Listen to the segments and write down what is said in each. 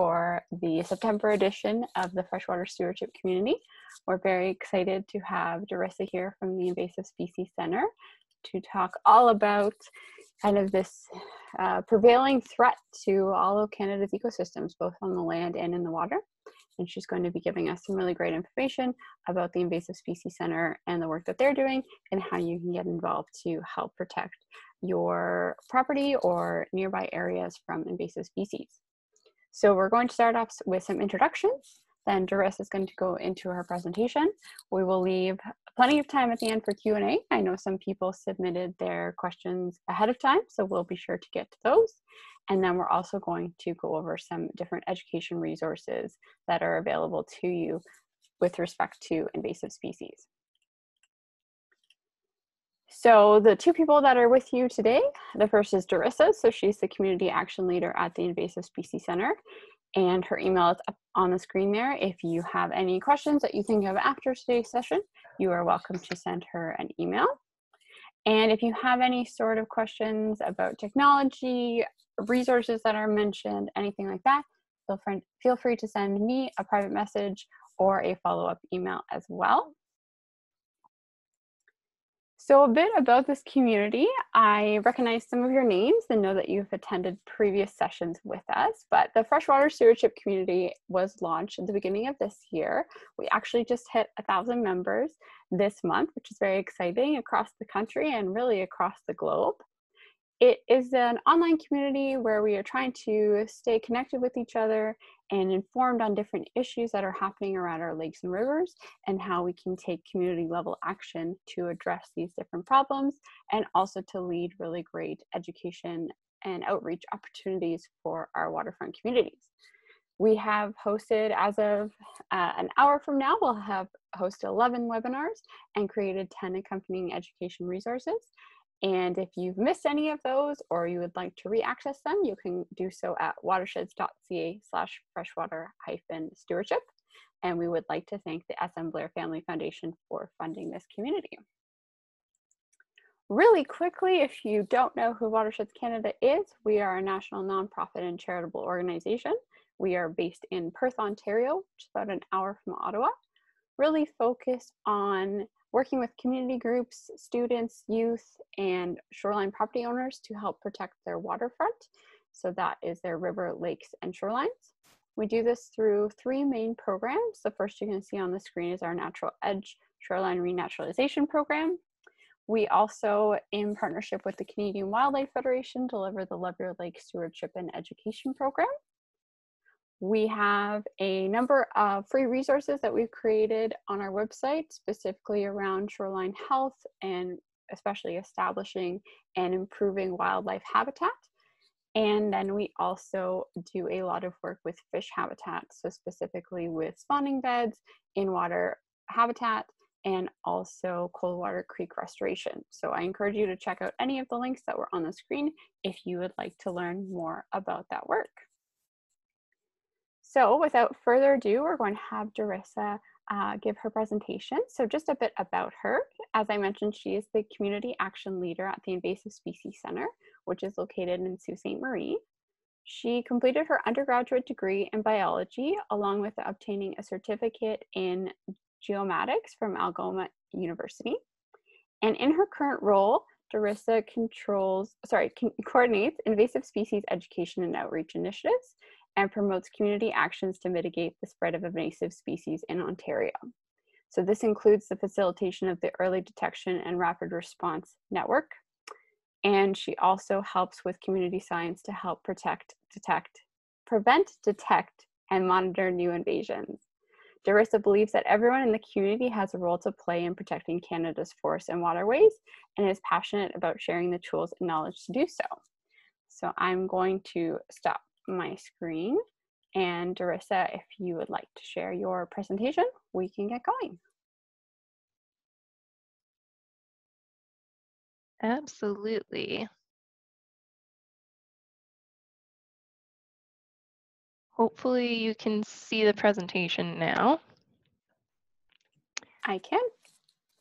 for the September edition of the Freshwater Stewardship Community. We're very excited to have Derissa here from the Invasive Species Center to talk all about kind of this uh, prevailing threat to all of Canada's ecosystems, both on the land and in the water. And she's going to be giving us some really great information about the Invasive Species Center and the work that they're doing and how you can get involved to help protect your property or nearby areas from invasive species. So we're going to start off with some introductions. Then Doris is going to go into her presentation. We will leave plenty of time at the end for Q&A. I know some people submitted their questions ahead of time, so we'll be sure to get to those. And then we're also going to go over some different education resources that are available to you with respect to invasive species. So the two people that are with you today, the first is Derissa. So she's the community action leader at the Invasive Species Center. And her email is up on the screen there. If you have any questions that you think of after today's session, you are welcome to send her an email. And if you have any sort of questions about technology, resources that are mentioned, anything like that, feel free, feel free to send me a private message or a follow-up email as well. So, a bit about this community. I recognize some of your names and know that you've attended previous sessions with us, but the Freshwater Stewardship Community was launched at the beginning of this year. We actually just hit a thousand members this month, which is very exciting across the country and really across the globe. It is an online community where we are trying to stay connected with each other and informed on different issues that are happening around our lakes and rivers and how we can take community level action to address these different problems and also to lead really great education and outreach opportunities for our waterfront communities. We have hosted, as of uh, an hour from now, we'll have hosted 11 webinars and created 10 accompanying education resources. And if you've missed any of those or you would like to re-access them, you can do so at watersheds.ca slash freshwater hyphen stewardship. And we would like to thank the SM Blair Family Foundation for funding this community. Really quickly, if you don't know who Watersheds Canada is, we are a national nonprofit and charitable organization. We are based in Perth, Ontario, which is about an hour from Ottawa, really focused on working with community groups, students, youth, and shoreline property owners to help protect their waterfront. So that is their river, lakes, and shorelines. We do this through three main programs. The first you can see on the screen is our Natural Edge Shoreline Renaturalization Program. We also, in partnership with the Canadian Wildlife Federation, deliver the Love Your Lake Stewardship and Education Program. We have a number of free resources that we've created on our website, specifically around shoreline health and especially establishing and improving wildlife habitat. And then we also do a lot of work with fish habitat, so specifically with spawning beds, in water habitat, and also cold water Creek restoration. So I encourage you to check out any of the links that were on the screen if you would like to learn more about that work. So without further ado, we're going to have Derissa uh, give her presentation. So just a bit about her. As I mentioned, she is the Community Action Leader at the Invasive Species Center, which is located in Sault Ste. Marie. She completed her undergraduate degree in biology, along with obtaining a certificate in geomatics from Algoma University. And in her current role, Derissa controls, sorry, coordinates invasive species education and outreach initiatives and promotes community actions to mitigate the spread of invasive species in Ontario. So this includes the facilitation of the Early Detection and Rapid Response Network. And she also helps with community science to help protect, detect, prevent, detect, and monitor new invasions. Derissa believes that everyone in the community has a role to play in protecting Canada's forests and waterways and is passionate about sharing the tools and knowledge to do so. So I'm going to stop my screen. And Derissa, if you would like to share your presentation, we can get going. Absolutely. Hopefully you can see the presentation now. I can.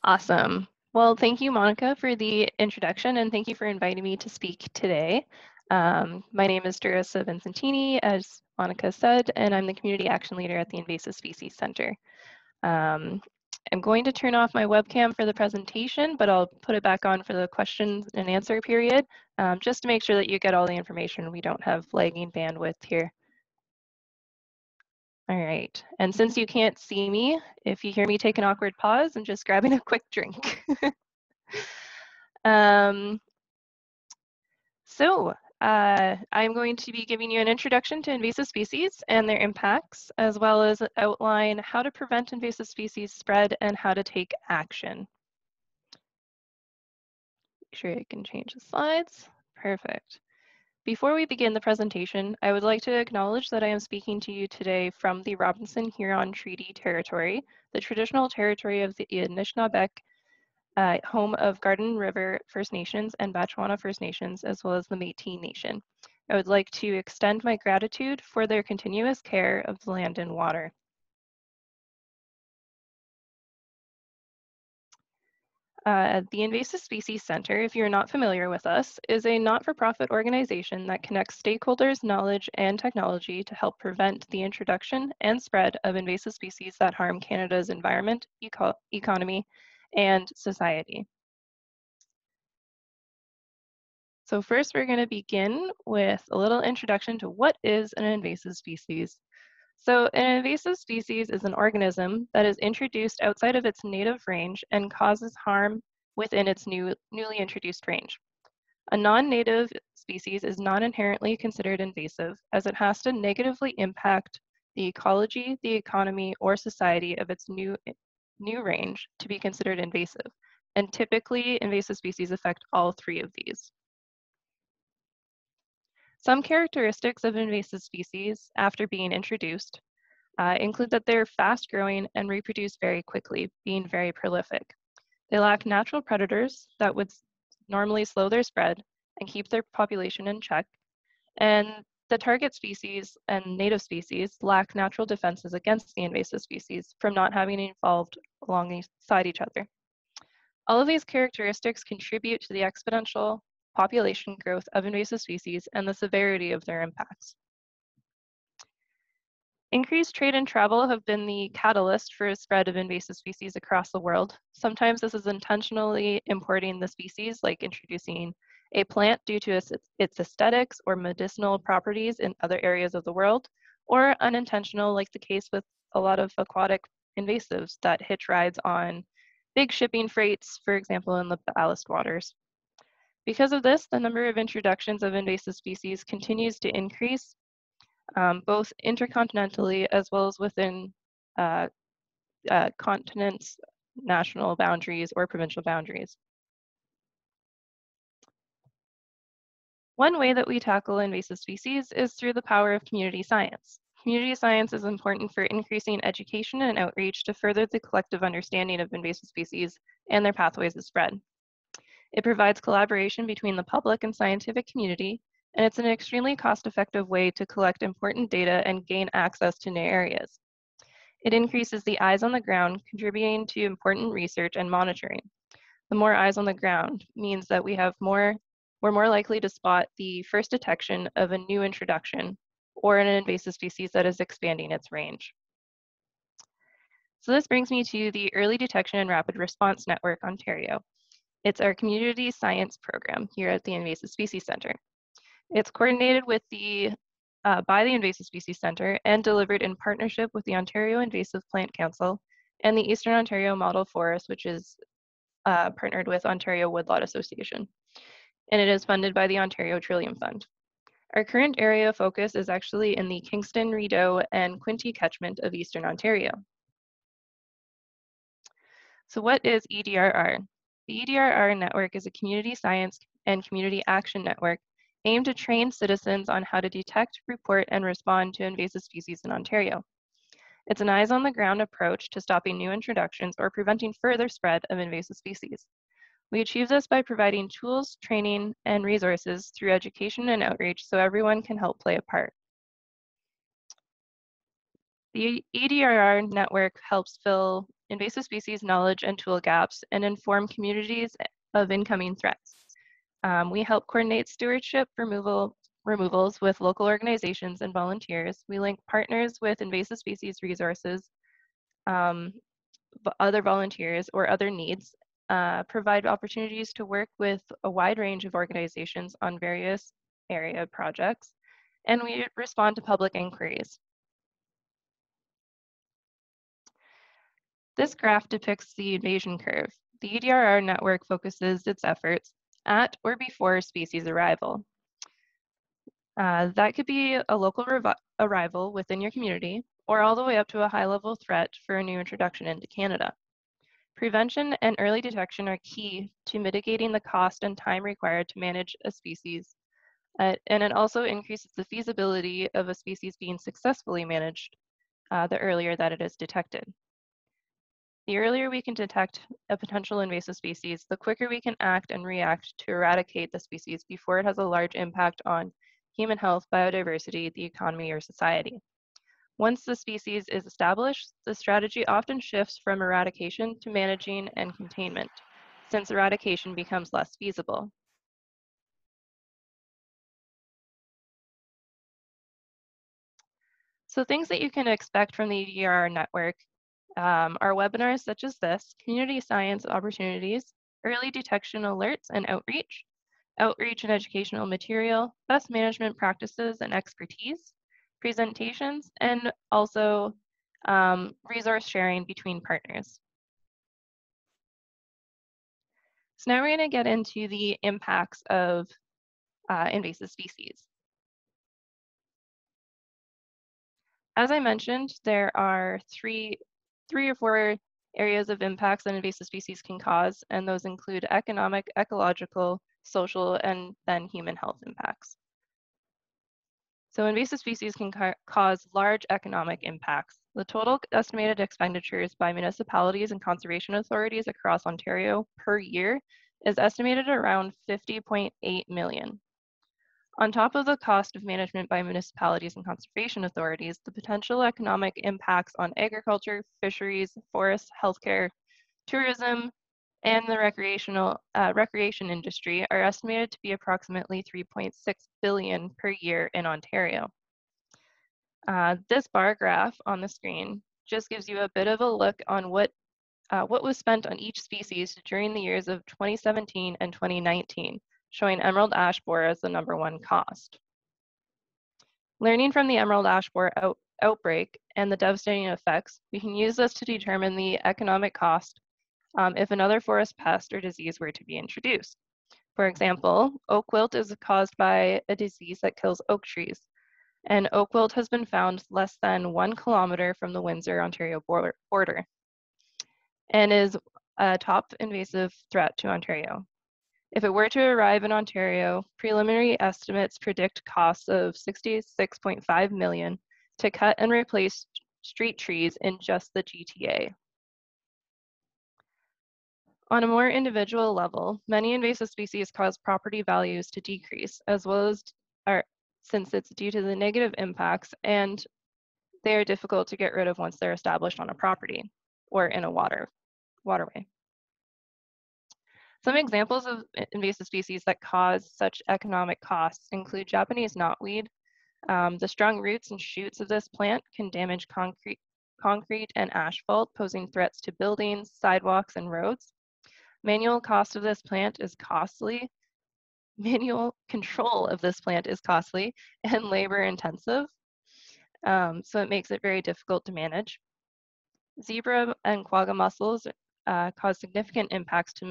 Awesome. Well, thank you, Monica, for the introduction, and thank you for inviting me to speak today. Um, my name is Derissa Vincentini. As Monica said, and I'm the Community Action Leader at the Invasive Species Center. Um, I'm going to turn off my webcam for the presentation, but I'll put it back on for the question and answer period, um, just to make sure that you get all the information. We don't have lagging bandwidth here. All right, and since you can't see me, if you hear me take an awkward pause, I'm just grabbing a quick drink. um, so uh, I'm going to be giving you an introduction to invasive species and their impacts, as well as outline how to prevent invasive species spread and how to take action. Make sure I can change the slides. Perfect. Before we begin the presentation, I would like to acknowledge that I am speaking to you today from the Robinson-Huron Treaty Territory, the traditional territory of the Anishinaabeg, uh, home of Garden River First Nations and Batchewana First Nations, as well as the Métis Nation. I would like to extend my gratitude for their continuous care of the land and water. Uh, the Invasive Species Center, if you're not familiar with us, is a not-for-profit organization that connects stakeholders, knowledge, and technology to help prevent the introduction and spread of invasive species that harm Canada's environment, eco economy, and society. So first, we're going to begin with a little introduction to what is an invasive species. So an invasive species is an organism that is introduced outside of its native range and causes harm within its new, newly introduced range. A non-native species is not inherently considered invasive as it has to negatively impact the ecology, the economy, or society of its new, new range to be considered invasive. And typically, invasive species affect all three of these. Some characteristics of invasive species after being introduced uh, include that they're fast growing and reproduce very quickly, being very prolific. They lack natural predators that would normally slow their spread and keep their population in check. And the target species and native species lack natural defenses against the invasive species from not having evolved alongside each other. All of these characteristics contribute to the exponential population growth of invasive species, and the severity of their impacts. Increased trade and travel have been the catalyst for a spread of invasive species across the world. Sometimes this is intentionally importing the species, like introducing a plant due to its, its aesthetics or medicinal properties in other areas of the world, or unintentional, like the case with a lot of aquatic invasives that hitch rides on big shipping freights, for example, in the ballast waters. Because of this, the number of introductions of invasive species continues to increase, um, both intercontinentally as well as within uh, uh, continents, national boundaries, or provincial boundaries. One way that we tackle invasive species is through the power of community science. Community science is important for increasing education and outreach to further the collective understanding of invasive species and their pathways of spread. It provides collaboration between the public and scientific community, and it's an extremely cost-effective way to collect important data and gain access to new areas. It increases the eyes on the ground, contributing to important research and monitoring. The more eyes on the ground means that we have more, we're more likely to spot the first detection of a new introduction or an invasive species that is expanding its range. So this brings me to the Early Detection and Rapid Response Network Ontario, it's our community science program here at the Invasive Species Center. It's coordinated with the uh, by the Invasive Species Center and delivered in partnership with the Ontario Invasive Plant Council and the Eastern Ontario Model Forest, which is uh, partnered with Ontario Woodlot Association. And it is funded by the Ontario Trillium Fund. Our current area of focus is actually in the Kingston, Rideau, and Quinte catchment of Eastern Ontario. So what is EDRR? The EDRR network is a community science and community action network aimed to train citizens on how to detect, report, and respond to invasive species in Ontario. It's an eyes on the ground approach to stopping new introductions or preventing further spread of invasive species. We achieve this by providing tools, training, and resources through education and outreach so everyone can help play a part. The EDRR network helps fill invasive species knowledge and tool gaps, and inform communities of incoming threats. Um, we help coordinate stewardship, removal, removals with local organizations and volunteers. We link partners with invasive species resources, um, other volunteers, or other needs, uh, provide opportunities to work with a wide range of organizations on various area projects, and we respond to public inquiries. This graph depicts the invasion curve. The EDRR network focuses its efforts at or before species arrival. Uh, that could be a local arrival within your community or all the way up to a high level threat for a new introduction into Canada. Prevention and early detection are key to mitigating the cost and time required to manage a species, uh, and it also increases the feasibility of a species being successfully managed uh, the earlier that it is detected. The earlier we can detect a potential invasive species, the quicker we can act and react to eradicate the species before it has a large impact on human health, biodiversity, the economy, or society. Once the species is established, the strategy often shifts from eradication to managing and containment, since eradication becomes less feasible. So things that you can expect from the EDR network um, are webinars such as this, community science opportunities, early detection alerts and outreach, outreach and educational material, best management practices and expertise, presentations, and also um, resource sharing between partners. So now we're going to get into the impacts of uh, invasive species. As I mentioned, there are three, three or four areas of impacts that invasive species can cause, and those include economic, ecological, social, and then human health impacts. So invasive species can ca cause large economic impacts. The total estimated expenditures by municipalities and conservation authorities across Ontario per year is estimated around 50.8 million. On top of the cost of management by municipalities and conservation authorities, the potential economic impacts on agriculture, fisheries, forests, healthcare, tourism, and the recreational uh, recreation industry are estimated to be approximately 3.6 billion per year in Ontario. Uh, this bar graph on the screen just gives you a bit of a look on what uh, what was spent on each species during the years of 2017 and 2019, showing emerald ash borer as the number one cost. Learning from the emerald ash borer out outbreak and the devastating effects, we can use this to determine the economic cost um, if another forest pest or disease were to be introduced. For example, oak wilt is caused by a disease that kills oak trees, and oak wilt has been found less than one kilometer from the Windsor, Ontario border, and is a top invasive threat to Ontario. If it were to arrive in Ontario, preliminary estimates predict costs of 66.5 million to cut and replace street trees in just the GTA. On a more individual level, many invasive species cause property values to decrease, as well as are, since it's due to the negative impacts and they are difficult to get rid of once they're established on a property or in a water waterway. Some examples of invasive species that cause such economic costs include Japanese knotweed. Um, the strong roots and shoots of this plant can damage concrete, concrete and asphalt, posing threats to buildings, sidewalks, and roads. Manual cost of this plant is costly. Manual control of this plant is costly and labor intensive. Um, so it makes it very difficult to manage. Zebra and quagga mussels uh, cause significant impacts to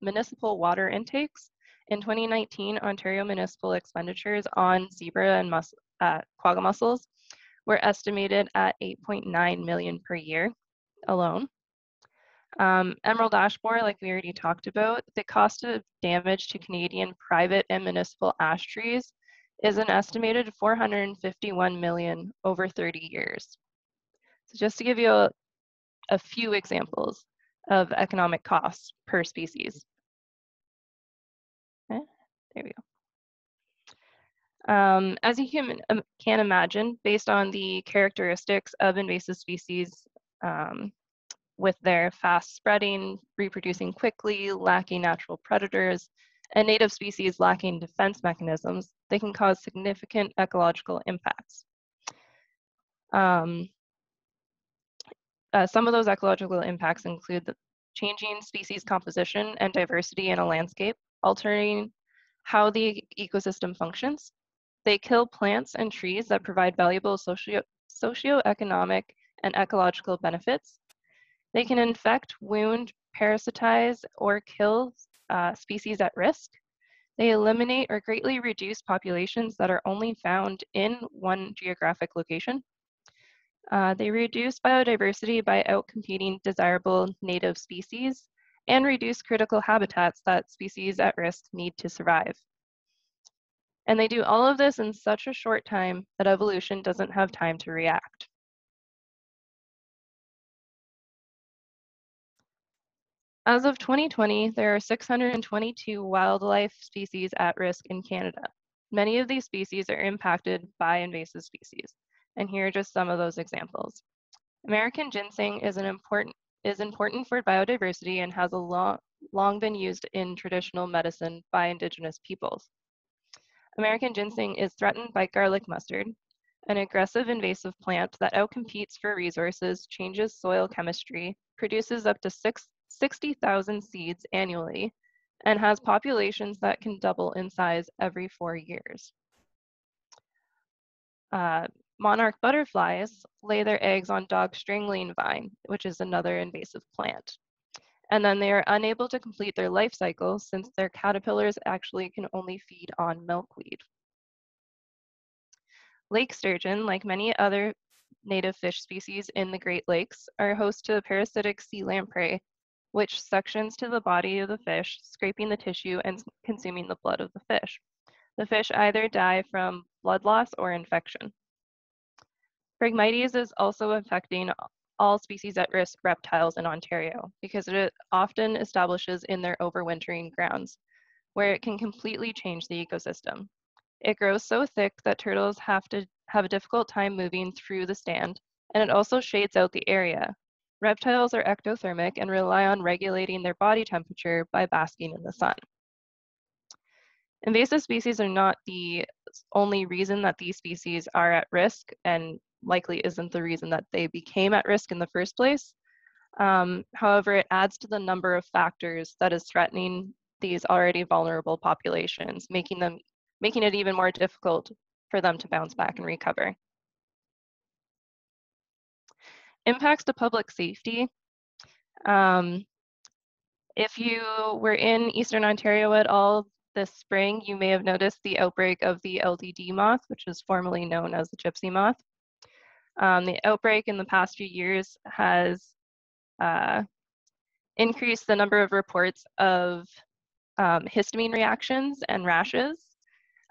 municipal water intakes. In 2019, Ontario municipal expenditures on zebra and mus uh, quagga mussels were estimated at 8.9 million per year alone. Um, Emerald ash borer, like we already talked about, the cost of damage to Canadian private and municipal ash trees is an estimated 451 million over 30 years. So just to give you a, a few examples of economic costs per species. Okay, there we go. Um, as you can, um, can imagine, based on the characteristics of invasive species, um, with their fast spreading, reproducing quickly, lacking natural predators, and native species lacking defense mechanisms, they can cause significant ecological impacts. Um, uh, some of those ecological impacts include the changing species composition and diversity in a landscape, altering how the ecosystem functions. They kill plants and trees that provide valuable socio socioeconomic and ecological benefits. They can infect, wound, parasitize, or kill uh, species at risk. They eliminate or greatly reduce populations that are only found in one geographic location. Uh, they reduce biodiversity by outcompeting desirable native species and reduce critical habitats that species at risk need to survive. And they do all of this in such a short time that evolution doesn't have time to react. As of 2020, there are 622 wildlife species at risk in Canada. Many of these species are impacted by invasive species. And here are just some of those examples. American ginseng is an important is important for biodiversity and has long, long been used in traditional medicine by indigenous peoples. American ginseng is threatened by garlic mustard, an aggressive invasive plant that outcompetes for resources, changes soil chemistry, produces up to 60,000 seeds annually, and has populations that can double in size every four years. Uh, Monarch butterflies lay their eggs on dog strangling vine, which is another invasive plant. And then they are unable to complete their life cycle since their caterpillars actually can only feed on milkweed. Lake sturgeon, like many other native fish species in the Great Lakes, are host to the parasitic sea lamprey, which suctions to the body of the fish, scraping the tissue and consuming the blood of the fish. The fish either die from blood loss or infection. Phragmites is also affecting all species at risk reptiles in Ontario because it often establishes in their overwintering grounds where it can completely change the ecosystem. It grows so thick that turtles have to have a difficult time moving through the stand, and it also shades out the area. Reptiles are ectothermic and rely on regulating their body temperature by basking in the sun. Invasive species are not the only reason that these species are at risk and likely isn't the reason that they became at risk in the first place. Um, however, it adds to the number of factors that is threatening these already vulnerable populations, making them making it even more difficult for them to bounce back and recover. Impacts to public safety. Um, if you were in Eastern Ontario at all this spring, you may have noticed the outbreak of the LDD moth, which is formerly known as the gypsy moth. Um, the outbreak in the past few years has uh, increased the number of reports of um, histamine reactions and rashes.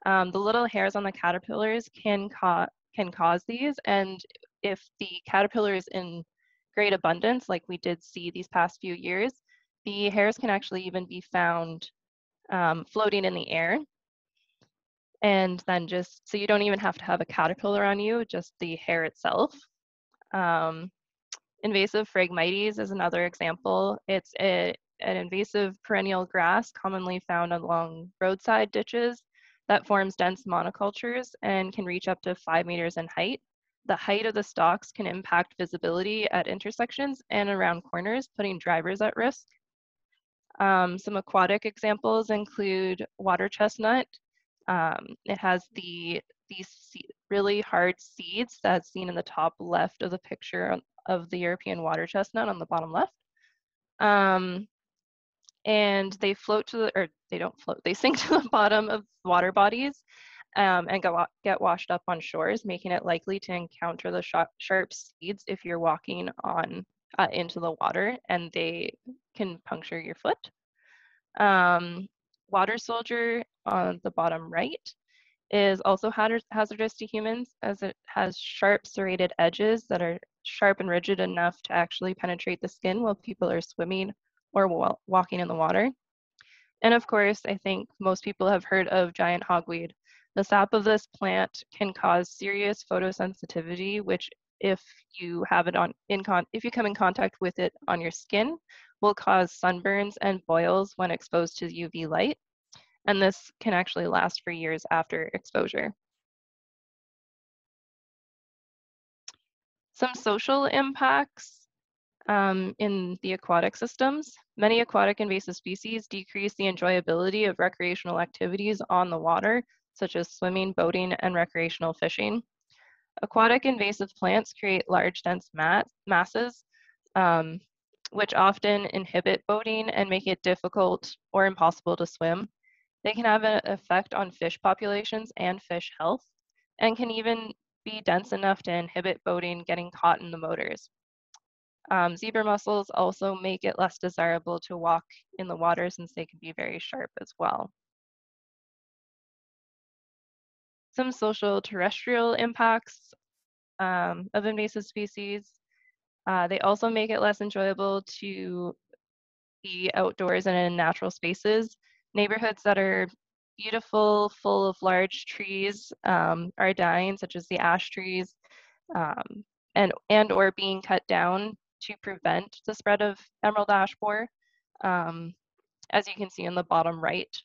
Um, the little hairs on the caterpillars can, ca can cause these, and if the caterpillar is in great abundance, like we did see these past few years, the hairs can actually even be found um, floating in the air. And then just so you don't even have to have a caterpillar on you just the hair itself. Um, invasive phragmites is another example. It's a, an invasive perennial grass commonly found along roadside ditches that forms dense monocultures and can reach up to five meters in height the height of the stalks can impact visibility at intersections and around corners putting drivers at risk. Um, some aquatic examples include water chestnut. Um, it has the these really hard seeds that's seen in the top left of the picture of the European water chestnut on the bottom left. Um, and they float to the, or they don't float, they sink to the bottom of water bodies um, and go, get washed up on shores, making it likely to encounter the sharp, sharp seeds if you're walking on uh, into the water and they can puncture your foot. Um, water soldier on the bottom right is also hazardous to humans as it has sharp serrated edges that are sharp and rigid enough to actually penetrate the skin while people are swimming or walking in the water. And of course, I think most people have heard of giant hogweed. The sap of this plant can cause serious photosensitivity, which if you have it on in con if you come in contact with it on your skin will cause sunburns and boils when exposed to UV light. and this can actually last for years after exposure. Some social impacts um, in the aquatic systems. Many aquatic invasive species decrease the enjoyability of recreational activities on the water, such as swimming, boating, and recreational fishing. Aquatic invasive plants create large, dense mat masses, um, which often inhibit boating and make it difficult or impossible to swim. They can have an effect on fish populations and fish health, and can even be dense enough to inhibit boating getting caught in the motors. Um, zebra mussels also make it less desirable to walk in the water since they can be very sharp as well. Some social terrestrial impacts um, of invasive species. Uh, they also make it less enjoyable to be outdoors and in natural spaces. Neighborhoods that are beautiful, full of large trees um, are dying, such as the ash trees, um, and, and or being cut down to prevent the spread of emerald ash borer. Um, as you can see in the bottom right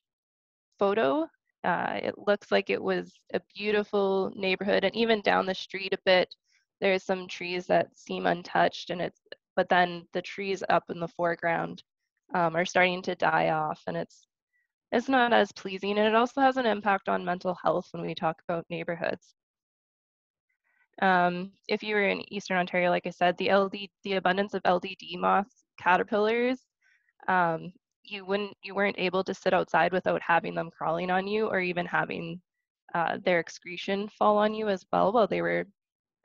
photo, uh, it looks like it was a beautiful neighborhood and even down the street a bit, there's some trees that seem untouched and it's, but then the trees up in the foreground um, are starting to die off and it's, it's not as pleasing and it also has an impact on mental health when we talk about neighborhoods. Um, if you were in Eastern Ontario, like I said, the LD, the abundance of LDD moth caterpillars, um, you wouldn't, you weren't able to sit outside without having them crawling on you or even having uh, their excretion fall on you as well while they were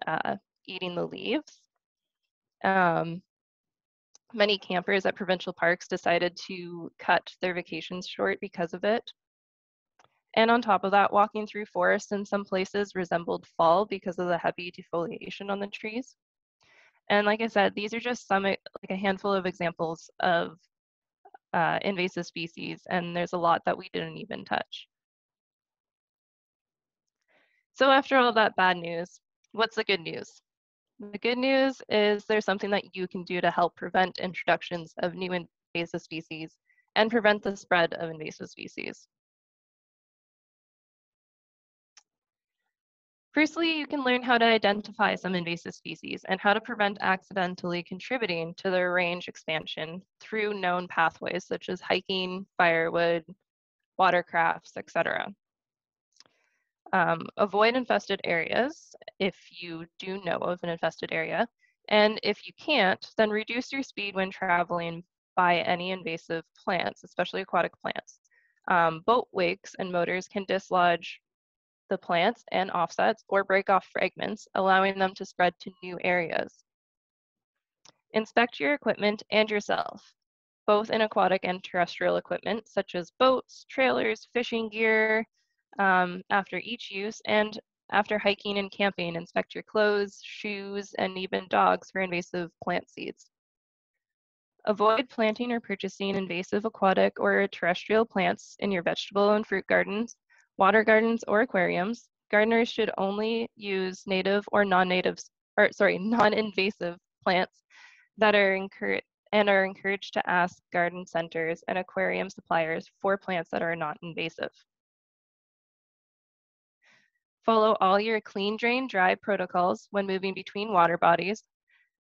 uh, eating the leaves. Um, many campers at provincial parks decided to cut their vacations short because of it. And on top of that, walking through forests in some places resembled fall because of the heavy defoliation on the trees. And like I said, these are just some, like a handful of examples of uh, invasive species, and there's a lot that we didn't even touch. So after all that bad news, what's the good news? The good news is there's something that you can do to help prevent introductions of new invasive species and prevent the spread of invasive species. Firstly, you can learn how to identify some invasive species and how to prevent accidentally contributing to their range expansion through known pathways such as hiking, firewood, watercrafts, etc. Um, avoid infested areas if you do know of an infested area. And if you can't, then reduce your speed when traveling by any invasive plants, especially aquatic plants. Um, boat wakes and motors can dislodge the plants and offsets or break off fragments, allowing them to spread to new areas. Inspect your equipment and yourself, both in aquatic and terrestrial equipment, such as boats, trailers, fishing gear, um, after each use, and after hiking and camping, inspect your clothes, shoes, and even dogs for invasive plant seeds. Avoid planting or purchasing invasive aquatic or terrestrial plants in your vegetable and fruit gardens water gardens or aquariums, gardeners should only use native or non-native, or sorry, non-invasive plants that are encouraged and are encouraged to ask garden centers and aquarium suppliers for plants that are not invasive. Follow all your clean, drain, dry protocols when moving between water bodies.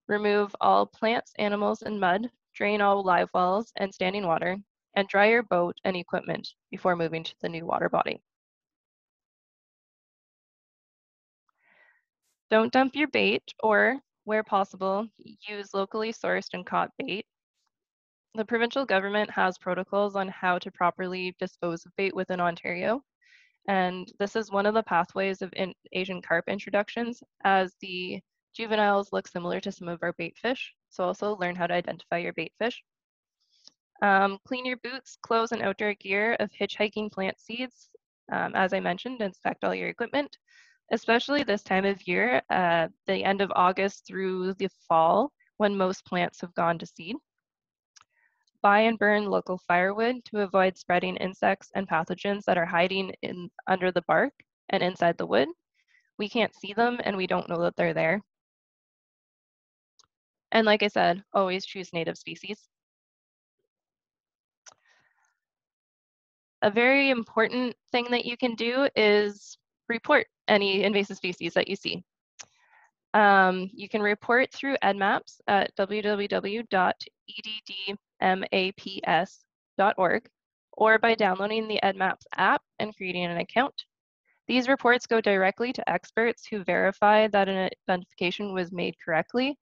Remove all plants, animals, and mud. Drain all live wells and standing water. And dry your boat and equipment before moving to the new water body. Don't dump your bait or, where possible, use locally sourced and caught bait. The provincial government has protocols on how to properly dispose of bait within Ontario. And this is one of the pathways of Asian carp introductions as the juveniles look similar to some of our bait fish. So also learn how to identify your bait fish. Um, clean your boots, clothes, and outdoor gear of hitchhiking plant seeds. Um, as I mentioned, inspect all your equipment especially this time of year, uh, the end of August through the fall, when most plants have gone to seed. Buy and burn local firewood to avoid spreading insects and pathogens that are hiding in under the bark and inside the wood. We can't see them and we don't know that they're there. And like I said, always choose native species. a very important thing that you can do is report any invasive species that you see. Um, you can report through EDDMapS at www.eddmaps.org or by downloading the EDDMapS app and creating an account. These reports go directly to experts who verify that an identification was made correctly.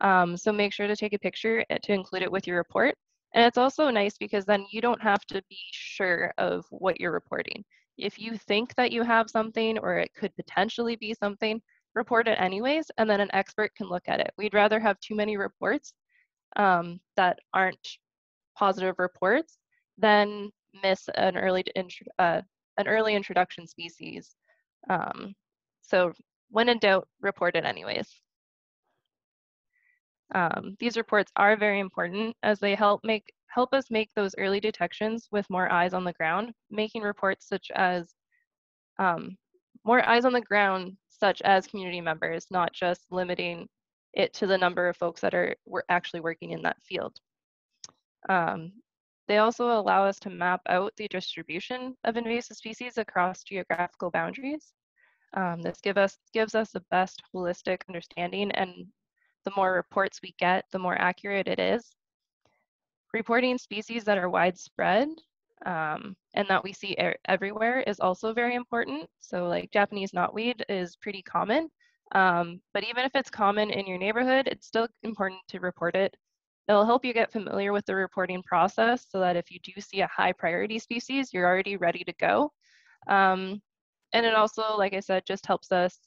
Um, so make sure to take a picture to include it with your report. And it's also nice because then you don't have to be sure of what you're reporting. If you think that you have something or it could potentially be something, report it anyways, and then an expert can look at it. We'd rather have too many reports um, that aren't positive reports than miss an early uh, an early introduction species. Um, so when in doubt, report it anyways. Um, these reports are very important as they help make help us make those early detections with more eyes on the ground, making reports such as um, more eyes on the ground, such as community members, not just limiting it to the number of folks that are we're actually working in that field. Um, they also allow us to map out the distribution of invasive species across geographical boundaries. Um, this give us, gives us the best holistic understanding and the more reports we get, the more accurate it is. Reporting species that are widespread um, and that we see er everywhere is also very important. So like Japanese knotweed is pretty common, um, but even if it's common in your neighborhood, it's still important to report it. It'll help you get familiar with the reporting process so that if you do see a high priority species, you're already ready to go. Um, and it also, like I said, just helps us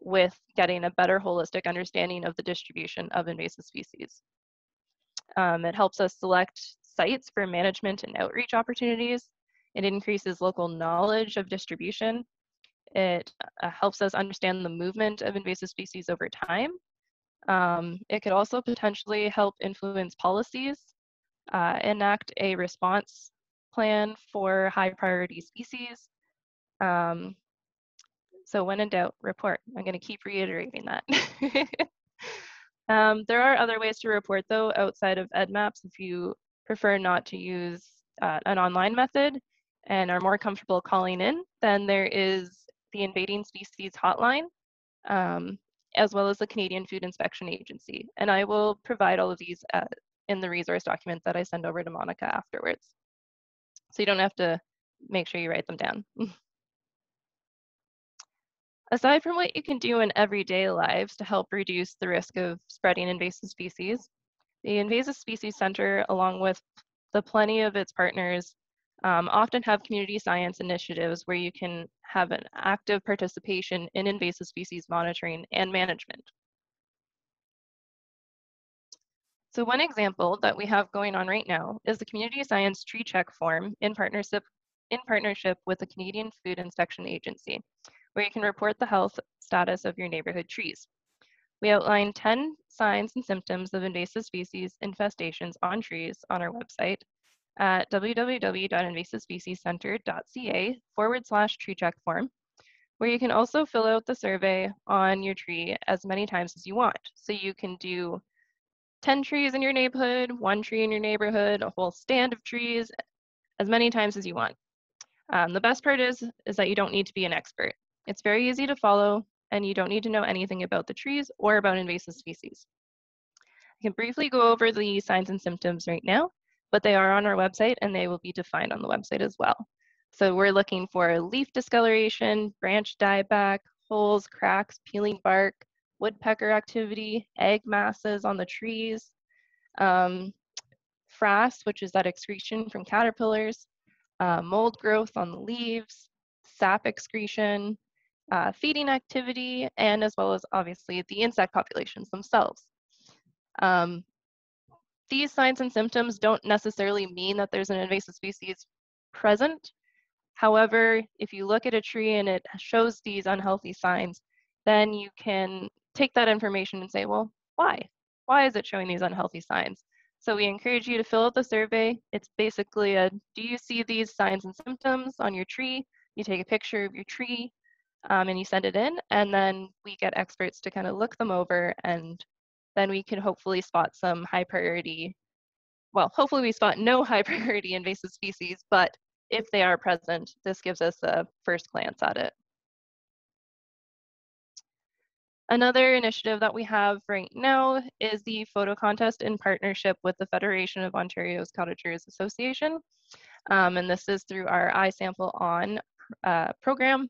with getting a better holistic understanding of the distribution of invasive species. Um, it helps us select sites for management and outreach opportunities. It increases local knowledge of distribution. It uh, helps us understand the movement of invasive species over time. Um, it could also potentially help influence policies, uh, enact a response plan for high priority species, um, so when in doubt, report. I'm going to keep reiterating that. um, there are other ways to report though outside of EDDMapS if you prefer not to use uh, an online method and are more comfortable calling in, then there is the Invading Species Hotline, um, as well as the Canadian Food Inspection Agency. And I will provide all of these uh, in the resource document that I send over to Monica afterwards. So you don't have to make sure you write them down. Aside from what you can do in everyday lives to help reduce the risk of spreading invasive species, the Invasive Species Center, along with the plenty of its partners, um, often have community science initiatives where you can have an active participation in invasive species monitoring and management. So one example that we have going on right now is the Community Science Tree Check Form in partnership, in partnership with the Canadian Food Inspection Agency where you can report the health status of your neighborhood trees. We outline 10 signs and symptoms of invasive species infestations on trees on our website at www.invasivespeciescenter.ca forward slash tree check form, where you can also fill out the survey on your tree as many times as you want. So you can do 10 trees in your neighborhood, one tree in your neighborhood, a whole stand of trees, as many times as you want. Um, the best part is, is that you don't need to be an expert. It's very easy to follow, and you don't need to know anything about the trees or about invasive species. I can briefly go over the signs and symptoms right now, but they are on our website and they will be defined on the website as well. So we're looking for leaf discoloration, branch dieback, holes, cracks, peeling bark, woodpecker activity, egg masses on the trees, um, frass, which is that excretion from caterpillars, uh, mold growth on the leaves, sap excretion, uh, feeding activity, and as well as obviously the insect populations themselves. Um, these signs and symptoms don't necessarily mean that there's an invasive species present. However, if you look at a tree and it shows these unhealthy signs, then you can take that information and say, well, why? Why is it showing these unhealthy signs? So we encourage you to fill out the survey. It's basically a, do you see these signs and symptoms on your tree? You take a picture of your tree, um, and you send it in and then we get experts to kind of look them over and then we can hopefully spot some high priority well hopefully we spot no high priority invasive species but if they are present, this gives us a first glance at it. Another initiative that we have right now is the photo contest in partnership with the Federation of Ontario's Cottagers Association. Um, and this is through our iSample On uh, program.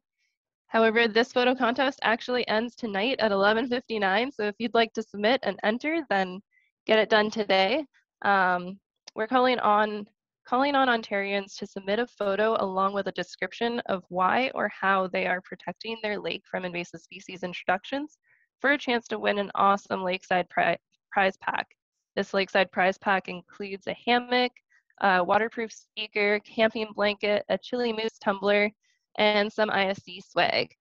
However, this photo contest actually ends tonight at 11.59. So if you'd like to submit and enter, then get it done today. Um, we're calling on calling on Ontarians to submit a photo along with a description of why or how they are protecting their lake from invasive species introductions for a chance to win an awesome lakeside pri prize pack. This lakeside prize pack includes a hammock, a waterproof speaker, camping blanket, a Chilly Moose tumbler, and some ISC swag.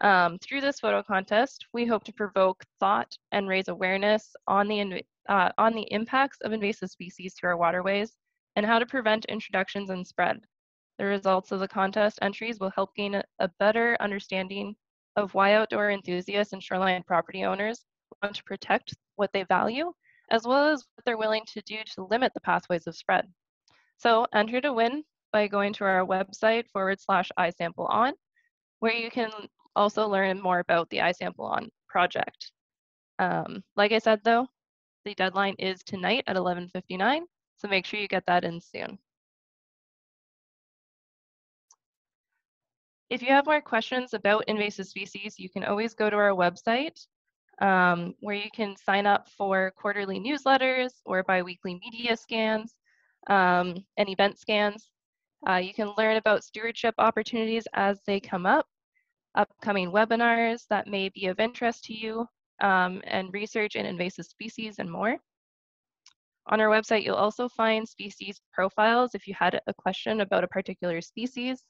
Um, through this photo contest, we hope to provoke thought and raise awareness on the, uh, on the impacts of invasive species to our waterways and how to prevent introductions and spread. The results of the contest entries will help gain a, a better understanding of why outdoor enthusiasts and shoreline property owners want to protect what they value, as well as what they're willing to do to limit the pathways of spread. So enter to win by going to our website forward slash iSample on, where you can also learn more about the iSample on project. Um, like I said though, the deadline is tonight at 11.59, so make sure you get that in soon. If you have more questions about invasive species, you can always go to our website um, where you can sign up for quarterly newsletters or biweekly media scans um, and event scans. Uh, you can learn about stewardship opportunities as they come up, upcoming webinars that may be of interest to you, um, and research in invasive species and more. On our website, you'll also find species profiles if you had a question about a particular species.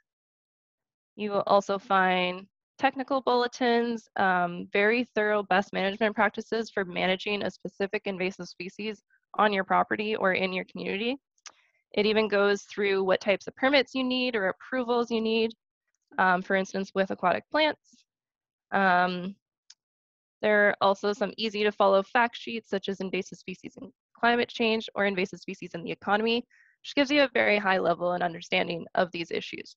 You will also find technical bulletins, um, very thorough best management practices for managing a specific invasive species on your property or in your community. It even goes through what types of permits you need or approvals you need, um, for instance, with aquatic plants. Um, there are also some easy to follow fact sheets such as invasive species and climate change or invasive species in the economy, which gives you a very high level and understanding of these issues.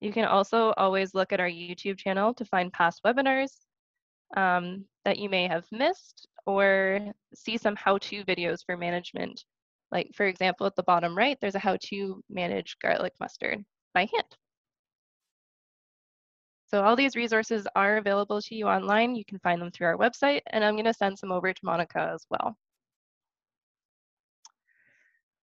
You can also always look at our YouTube channel to find past webinars um, that you may have missed or see some how-to videos for management. Like for example, at the bottom right, there's a how to manage garlic mustard by hand. So all these resources are available to you online. You can find them through our website, and I'm gonna send some over to Monica as well.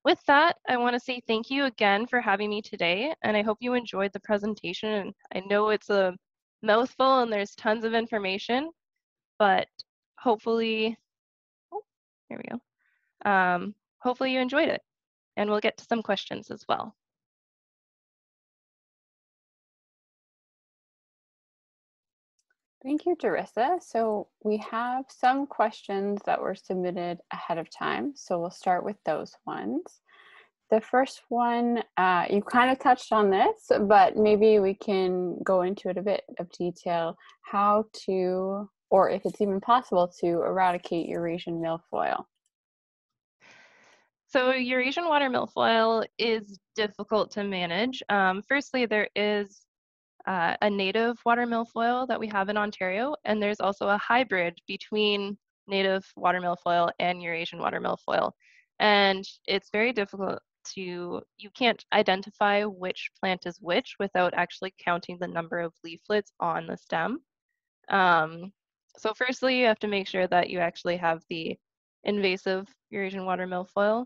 With that, I wanna say thank you again for having me today, and I hope you enjoyed the presentation. I know it's a mouthful and there's tons of information, but hopefully, oh, here we go. Um, hopefully you enjoyed it, and we'll get to some questions as well. Thank you, Derissa. So we have some questions that were submitted ahead of time. So we'll start with those ones. The first one, uh, you kind of touched on this, but maybe we can go into it a bit of detail, how to, or if it's even possible to eradicate Eurasian milfoil. So Eurasian water milfoil is difficult to manage. Um, firstly, there is uh, a native water milfoil that we have in Ontario, and there's also a hybrid between native water milfoil and Eurasian water milfoil. And it's very difficult to, you can't identify which plant is which without actually counting the number of leaflets on the stem. Um, so firstly, you have to make sure that you actually have the invasive Eurasian water milfoil.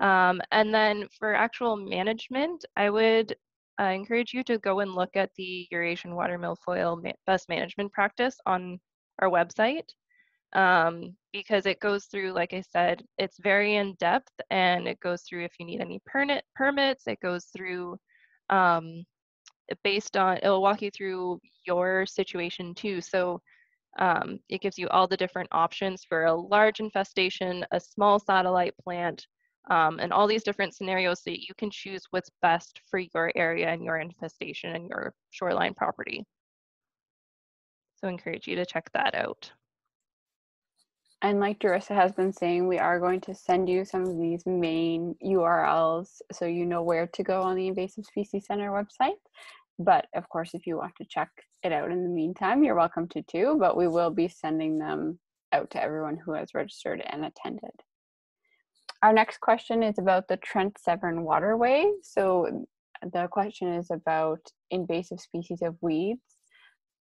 Um, and then for actual management, I would I encourage you to go and look at the Eurasian water milfoil best management practice on our website um, because it goes through, like I said, it's very in depth and it goes through if you need any permit permits, it goes through um, based on, it'll walk you through your situation too. So um, it gives you all the different options for a large infestation, a small satellite plant, um, and all these different scenarios so you can choose what's best for your area and your infestation and your shoreline property. So I encourage you to check that out. And like Derissa has been saying, we are going to send you some of these main URLs so you know where to go on the Invasive Species Centre website. But of course, if you want to check it out in the meantime, you're welcome to too. But we will be sending them out to everyone who has registered and attended. Our next question is about the Trent Severn Waterway. So the question is about invasive species of weeds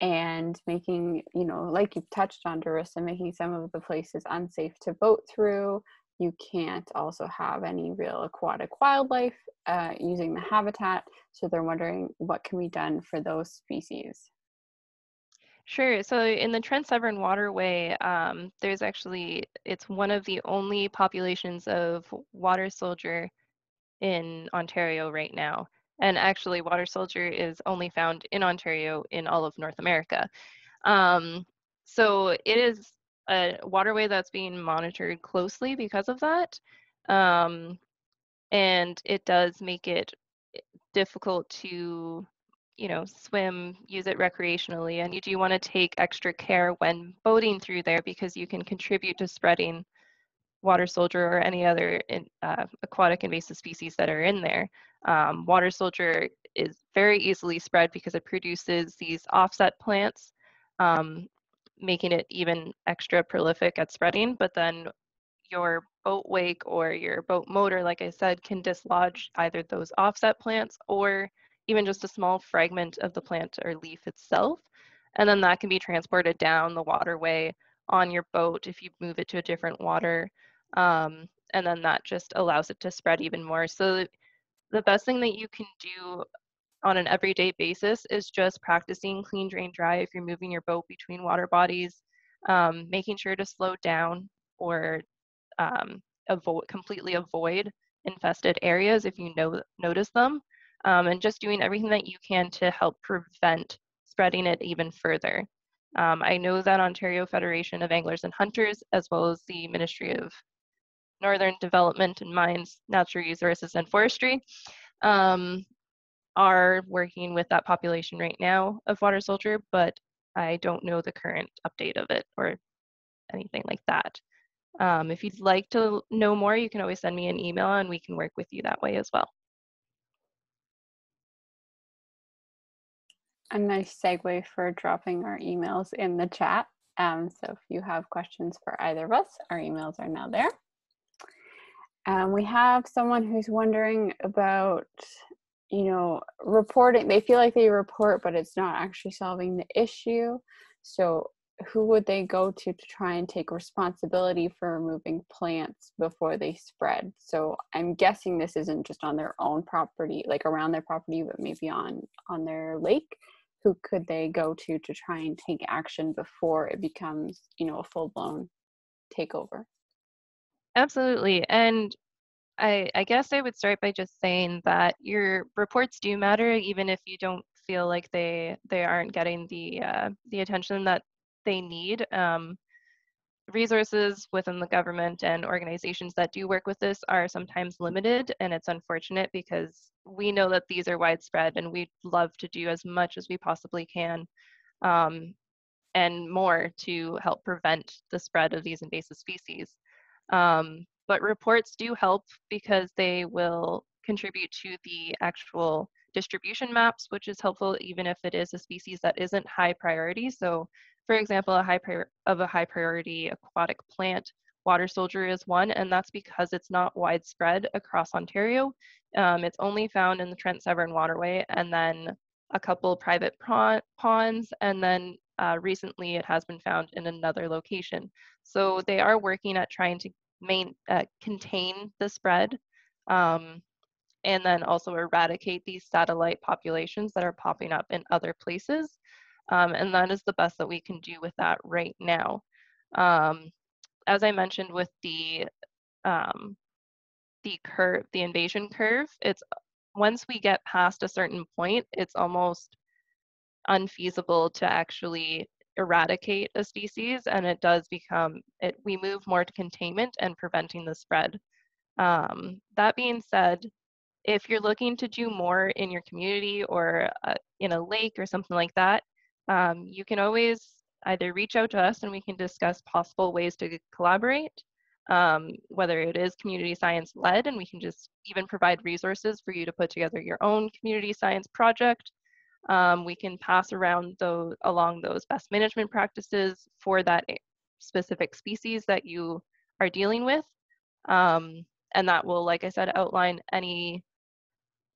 and making, you know, like you've touched on, Derissa, making some of the places unsafe to boat through. You can't also have any real aquatic wildlife uh, using the habitat. So they're wondering what can be done for those species. Sure. So in the Trent Severn Waterway, um, there's actually, it's one of the only populations of water soldier in Ontario right now. And actually, water soldier is only found in Ontario in all of North America. Um, so it is a waterway that's being monitored closely because of that. Um, and it does make it difficult to you know swim use it recreationally and you do want to take extra care when boating through there because you can contribute to spreading water soldier or any other in, uh, aquatic invasive species that are in there. Um, water soldier is very easily spread because it produces these offset plants, um, making it even extra prolific at spreading. But then your boat wake or your boat motor, like I said, can dislodge either those offset plants or even just a small fragment of the plant or leaf itself. And then that can be transported down the waterway on your boat if you move it to a different water um, and then that just allows it to spread even more. So the best thing that you can do on an everyday basis is just practicing clean, drain, dry if you're moving your boat between water bodies, um, making sure to slow down or um, avoid completely avoid infested areas if you know notice them, um, and just doing everything that you can to help prevent spreading it even further. Um, I know that Ontario Federation of Anglers and Hunters, as well as the Ministry of Northern Development and Mines, Natural Resources, and Forestry um, are working with that population right now of water soldier, but I don't know the current update of it or anything like that. Um, if you'd like to know more, you can always send me an email and we can work with you that way as well. A nice segue for dropping our emails in the chat. Um, so if you have questions for either of us, our emails are now there. Um, we have someone who's wondering about, you know, reporting. They feel like they report, but it's not actually solving the issue. So, who would they go to to try and take responsibility for removing plants before they spread? So, I'm guessing this isn't just on their own property, like around their property, but maybe on on their lake. Who could they go to to try and take action before it becomes, you know, a full blown takeover? Absolutely. And I, I guess I would start by just saying that your reports do matter, even if you don't feel like they they aren't getting the uh, the attention that they need. Um, resources within the government and organizations that do work with this are sometimes limited, and it's unfortunate because we know that these are widespread, and we'd love to do as much as we possibly can. Um, and more to help prevent the spread of these invasive species. Um, but reports do help because they will contribute to the actual distribution maps, which is helpful even if it is a species that isn't high priority. So for example, a high of a high priority aquatic plant, water soldier is one, and that's because it's not widespread across Ontario. Um, it's only found in the Trent Severn Waterway and then a couple private ponds, and then uh, recently it has been found in another location. So they are working at trying to main, uh, contain the spread um, and then also eradicate these satellite populations that are popping up in other places. Um, and that is the best that we can do with that right now. Um, as I mentioned with the um, the curve, the invasion curve, it's once we get past a certain point, it's almost unfeasible to actually eradicate a species and it does become it we move more to containment and preventing the spread um, that being said if you're looking to do more in your community or uh, in a lake or something like that um, you can always either reach out to us and we can discuss possible ways to collaborate, um, whether it is community science led, and we can just even provide resources for you to put together your own community science project. Um, we can pass around those along those best management practices for that specific species that you are dealing with. Um, and that will, like I said, outline any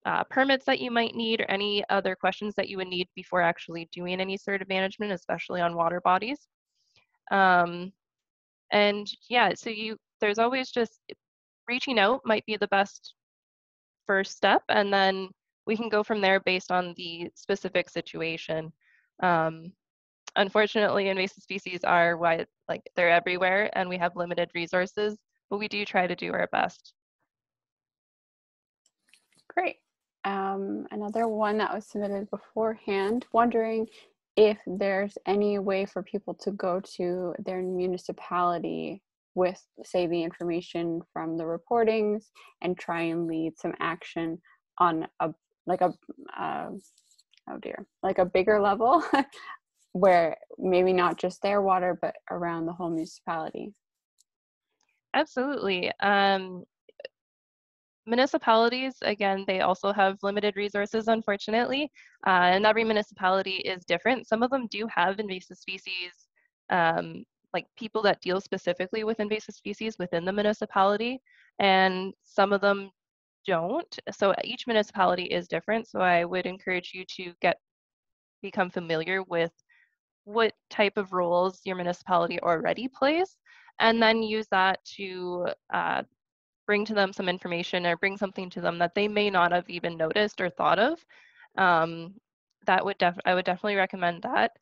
uh, permits that you might need or any other questions that you would need before actually doing any sort of management, especially on water bodies. Um, and yeah, so you there's always just reaching out might be the best first step, and then we can go from there based on the specific situation. Um, unfortunately, invasive species are why like they're everywhere, and we have limited resources, but we do try to do our best. Great. Um, another one that was submitted beforehand, wondering if there's any way for people to go to their municipality with say the information from the reportings and try and lead some action on a like a uh, oh dear like a bigger level where maybe not just their water but around the whole municipality? Absolutely. Um, municipalities, again, they also have limited resources, unfortunately, uh, and every municipality is different. Some of them do have invasive species, um, like people that deal specifically with invasive species within the municipality, and some of them don't. So each municipality is different. So I would encourage you to get become familiar with what type of roles your municipality already plays, and then use that to uh, bring to them some information or bring something to them that they may not have even noticed or thought of, um, that would def- I would definitely recommend that.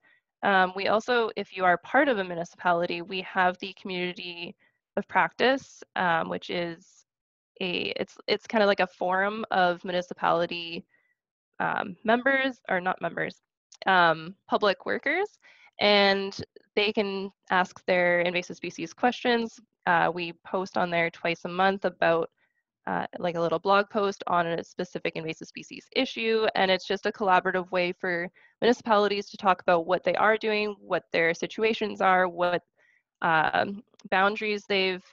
Um, we also, if you are part of a municipality, we have the community of practice, um, which is a it's it's kind of like a forum of municipality um, members or not members, um, public workers, and they can ask their invasive species questions, uh, we post on there twice a month about uh, like a little blog post on a specific invasive species issue. And it's just a collaborative way for municipalities to talk about what they are doing, what their situations are, what um, boundaries they've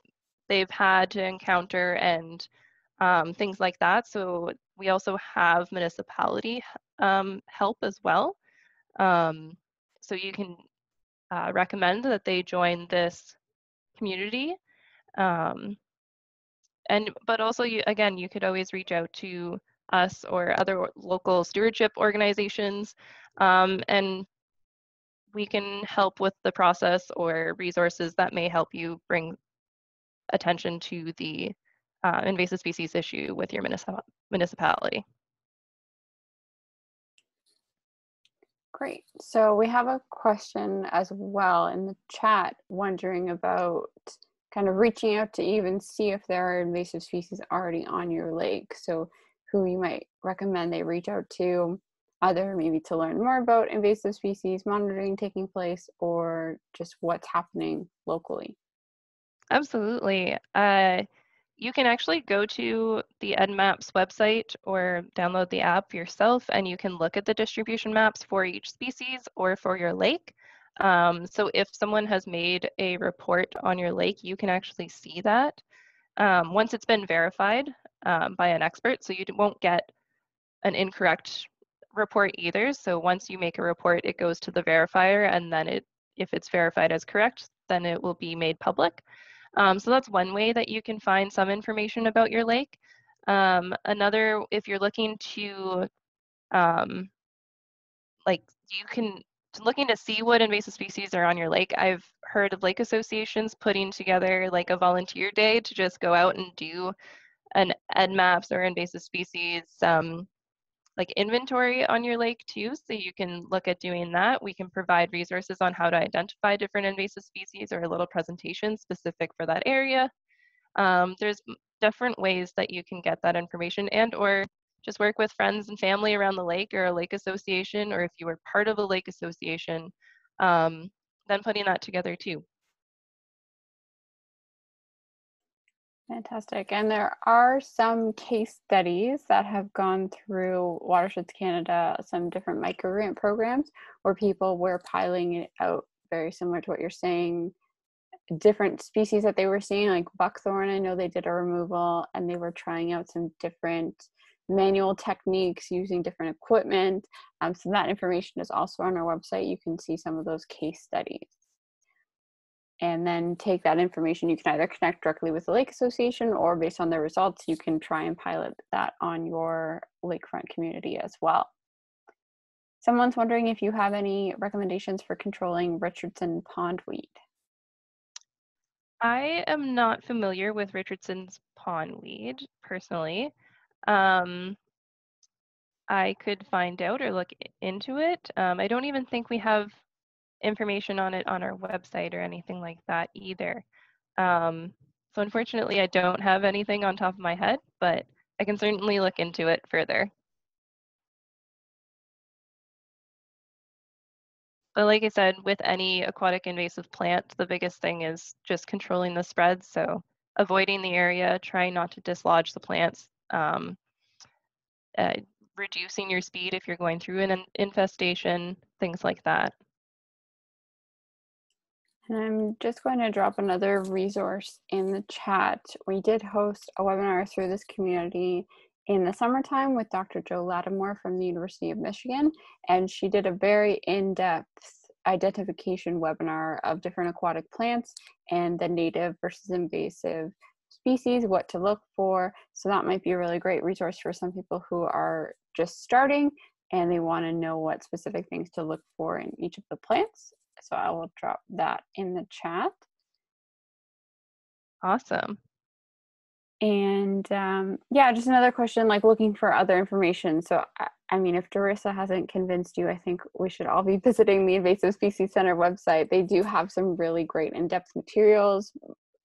they've had to encounter and um, things like that. So we also have municipality um, help as well. Um, so you can uh, recommend that they join this community um, and but also you again you could always reach out to us or other local stewardship organizations um, and we can help with the process or resources that may help you bring attention to the uh, invasive species issue with your municip municipality. Great. So we have a question as well in the chat wondering about kind of reaching out to even see if there are invasive species already on your lake. So who you might recommend they reach out to, either maybe to learn more about invasive species monitoring taking place or just what's happening locally. Absolutely. Uh, you can actually go to the EDDMapS website or download the app yourself and you can look at the distribution maps for each species or for your lake. Um, so if someone has made a report on your lake, you can actually see that um, once it's been verified um, by an expert. So you won't get an incorrect report either. So once you make a report, it goes to the verifier and then it, if it's verified as correct, then it will be made public. Um, so that's one way that you can find some information about your lake. Um, another, if you're looking to, um, like you can looking to see what invasive species are on your lake, I've heard of lake associations putting together like a volunteer day to just go out and do an EDDMapS or invasive species um, like inventory on your lake too. So you can look at doing that. We can provide resources on how to identify different invasive species or a little presentation specific for that area. Um, there's different ways that you can get that information and or just work with friends and family around the lake or a lake association, or if you were part of a lake association, um, then putting that together too. Fantastic. And there are some case studies that have gone through Watersheds Canada, some different microgrant programs where people were piling it out very similar to what you're saying. Different species that they were seeing, like buckthorn, I know they did a removal and they were trying out some different manual techniques using different equipment. Um, so that information is also on our website. You can see some of those case studies. And then take that information. You can either connect directly with the Lake Association or based on their results, you can try and pilot that on your lakefront community as well. Someone's wondering if you have any recommendations for controlling Richardson pondweed. I am not familiar with Richardson's pondweed personally. Um, I could find out or look into it. Um, I don't even think we have information on it on our website or anything like that either. Um, so unfortunately, I don't have anything on top of my head, but I can certainly look into it further. But like I said, with any aquatic invasive plant, the biggest thing is just controlling the spread. So avoiding the area, trying not to dislodge the plants, um, uh, reducing your speed if you're going through an infestation, things like that. And I'm just going to drop another resource in the chat. We did host a webinar through this community in the summertime with Dr. Jo Latimore from the University of Michigan, and she did a very in-depth identification webinar of different aquatic plants and the native versus invasive species, what to look for. So that might be a really great resource for some people who are just starting and they want to know what specific things to look for in each of the plants. So I will drop that in the chat. Awesome. And um, yeah, just another question like looking for other information. So, I, I mean, if Derissa hasn't convinced you, I think we should all be visiting the Invasive Species Centre website. They do have some really great in depth materials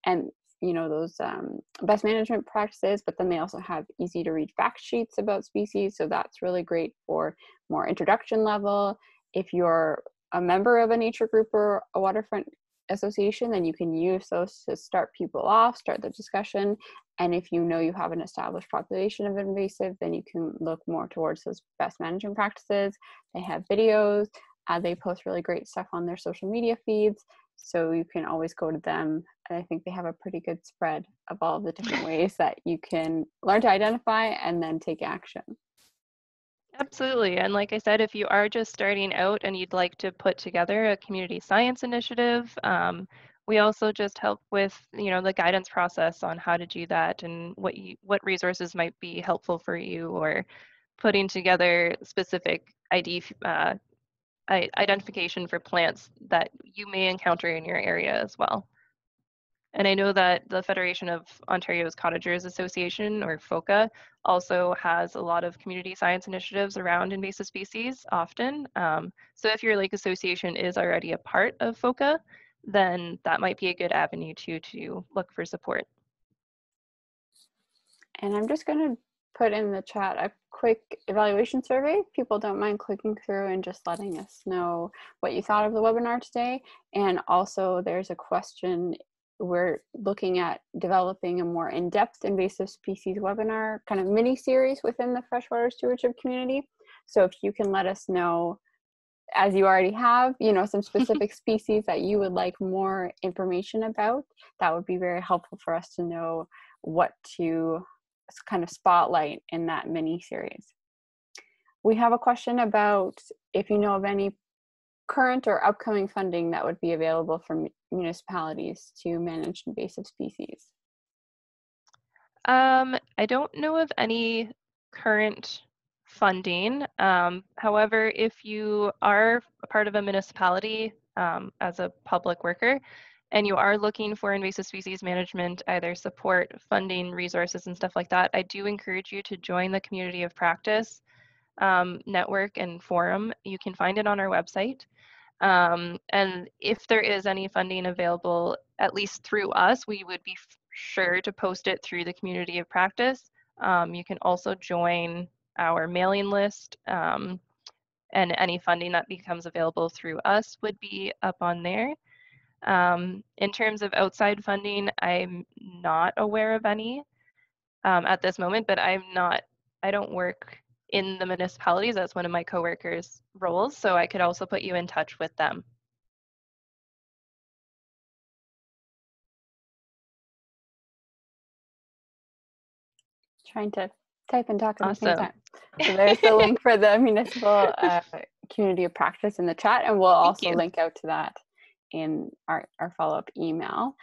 and you know those um, best management practices but then they also have easy to read fact sheets about species so that's really great for more introduction level if you're a member of a nature group or a waterfront association then you can use those to start people off start the discussion. And if you know you have an established population of invasive then you can look more towards those best management practices. They have videos uh, they post really great stuff on their social media feeds. So you can always go to them. And i think they have a pretty good spread of all of the different ways that you can learn to identify and then take action Absolutely. And like I said, if you are just starting out and you'd like to put together a community science initiative, um, we also just help with, you know, the guidance process on how to do that and what you, what resources might be helpful for you or putting together specific ID uh, identification for plants that you may encounter in your area as well. And I know that the Federation of Ontario's Cottagers Association, or FOCA, also has a lot of community science initiatives around invasive species often. Um, so if your lake association is already a part of FOCA, then that might be a good avenue to, to look for support. And I'm just going to put in the chat a quick evaluation survey. People don't mind clicking through and just letting us know what you thought of the webinar today. And also there's a question, we're looking at developing a more in-depth invasive species webinar kind of mini series within the freshwater stewardship community. So if you can let us know as you already have, you know, some specific species that you would like more information about, that would be very helpful for us to know what to kind of spotlight in that mini series. We have a question about if you know of any current or upcoming funding that would be available for municipalities to manage invasive species. Um, I don't know of any current funding. Um, however, if you are a part of a municipality um, as a public worker, and you are looking for invasive species management, either support, funding, resources, and stuff like that, I do encourage you to join the Community of Practice um, network and forum. You can find it on our website. Um, and if there is any funding available, at least through us, we would be sure to post it through the Community of Practice. Um, you can also join our mailing list um, and any funding that becomes available through us would be up on there. Um, in terms of outside funding, I'm not aware of any um, at this moment, but I'm not, I don't work in the municipalities. That's one of my coworkers' roles. So I could also put you in touch with them. Trying to type and talk at awesome. the same time. So there's the link for the municipal uh, community of practice in the chat, and we'll also link out to that in our, our follow up email.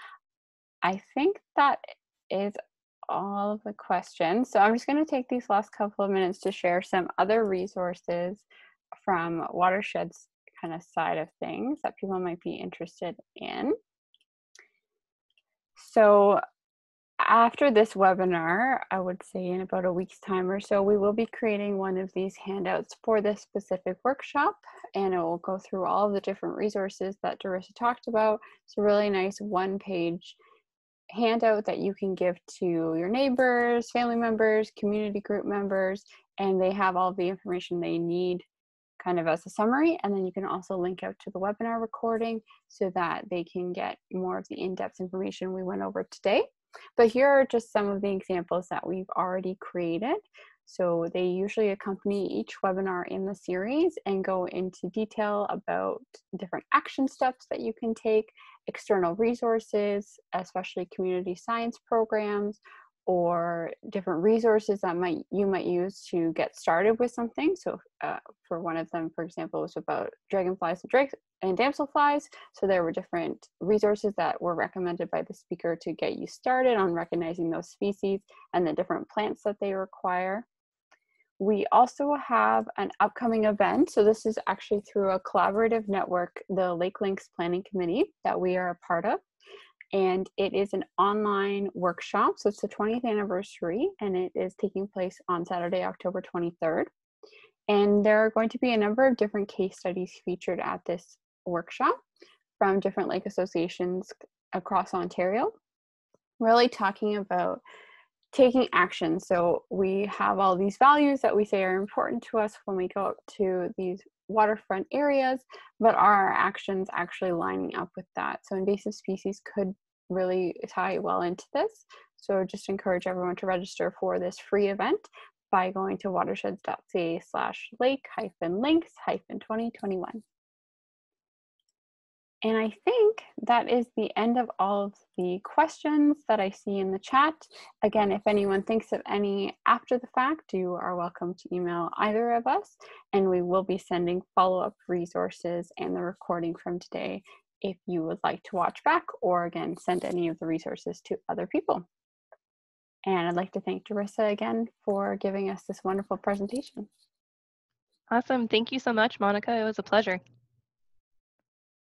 I think that is all of the questions. So I'm just going to take these last couple of minutes to share some other resources from watersheds kind of side of things that people might be interested in. So after this webinar, I would say in about a week's time or so, we will be creating one of these handouts for this specific workshop, and it will go through all of the different resources that Derissa talked about. It's a really nice one-page handout that you can give to your neighbors, family members, community group members, and they have all the information they need kind of as a summary. And then you can also link out to the webinar recording so that they can get more of the in-depth information we went over today. But here are just some of the examples that we've already created. So they usually accompany each webinar in the series and go into detail about different action steps that you can take, external resources, especially community science programs, or different resources that might you might use to get started with something. So uh, for one of them, for example, was about dragonflies and, drake and damselflies. So there were different resources that were recommended by the speaker to get you started on recognizing those species and the different plants that they require. We also have an upcoming event. So this is actually through a collaborative network, the Lake Links Planning Committee that we are a part of and it is an online workshop. So it's the 20th anniversary, and it is taking place on Saturday, October 23rd. And there are going to be a number of different case studies featured at this workshop from different lake associations across Ontario, really talking about taking action. So we have all these values that we say are important to us when we go up to these waterfront areas, but are our actions actually lining up with that? So invasive species could really tie well into this. So just encourage everyone to register for this free event by going to watersheds.ca slash lake hyphen links hyphen 2021. And I think that is the end of all of the questions that I see in the chat. Again, if anyone thinks of any after the fact, you are welcome to email either of us, and we will be sending follow up resources and the recording from today if you would like to watch back or again send any of the resources to other people. And I'd like to thank Derissa again for giving us this wonderful presentation. Awesome. Thank you so much, Monica. It was a pleasure.